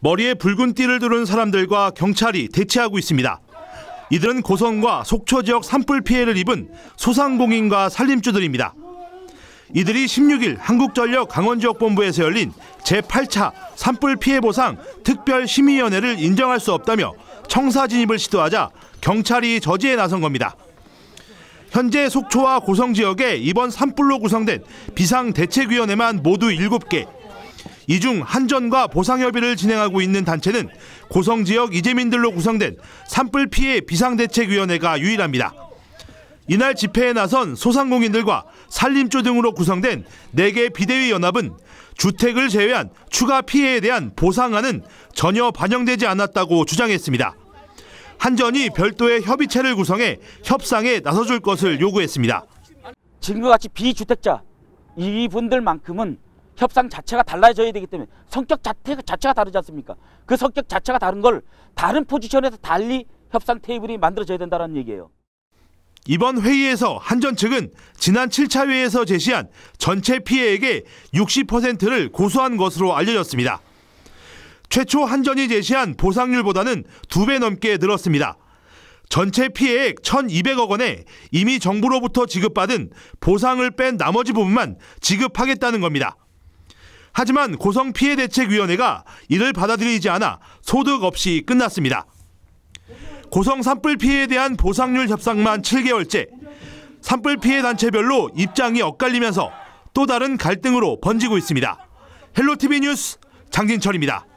머리에 붉은 띠를 두른 사람들과 경찰이 대치하고 있습니다. 이들은 고성과 속초 지역 산불 피해를 입은 소상공인과 산림주들입니다. 이들이 16일 한국전력 강원지역본부에서 열린 제8차 산불 피해 보상 특별 심의위원회를 인정할 수 없다며 청사 진입을 시도하자 경찰이 저지에 나선 겁니다. 현재 속초와 고성 지역에 이번 산불로 구성된 비상대책위원회만 모두 7개. 이 중 한전과 보상협의를 진행하고 있는 단체는 고성 지역 이재민들로 구성된 산불 피해 비상대책위원회가 유일합니다. 이날 집회에 나선 소상공인들과 산림조 등으로 구성된 4개 비대위 연합은 주택을 제외한 추가 피해에 대한 보상안은 전혀 반영되지 않았다고 주장했습니다. 한전이 별도의 협의체를 구성해 협상에 나서줄 것을 요구했습니다. 지금과 같이 비주택자 이분들만큼은 협상 자체가 달라져야 되기 때문에 성격 자체, 자체가 다르지 않습니까? 그 성격 자체가 다른 걸 다른 포지션에서 달리 협상 테이블이 만들어져야 된다는 얘기예요. 이번 회의에서 한전 측은 지난 7차 회의에서 제시한 전체 피해액의 60%를 고수한 것으로 알려졌습니다. 최초 한전이 제시한 보상률보다는 두 배 넘게 늘었습니다. 전체 피해액 1,200억 원에 이미 정부로부터 지급받은 보상을 뺀 나머지 부분만 지급하겠다는 겁니다. 하지만 고성피해대책위원회가 이를 받아들이지 않아 소득 없이 끝났습니다. 고성 산불 피해에 대한 보상률 협상만 7개월째, 산불 피해 단체별로 입장이 엇갈리면서 또 다른 갈등으로 번지고 있습니다. 헬로티비 뉴스 장진철입니다.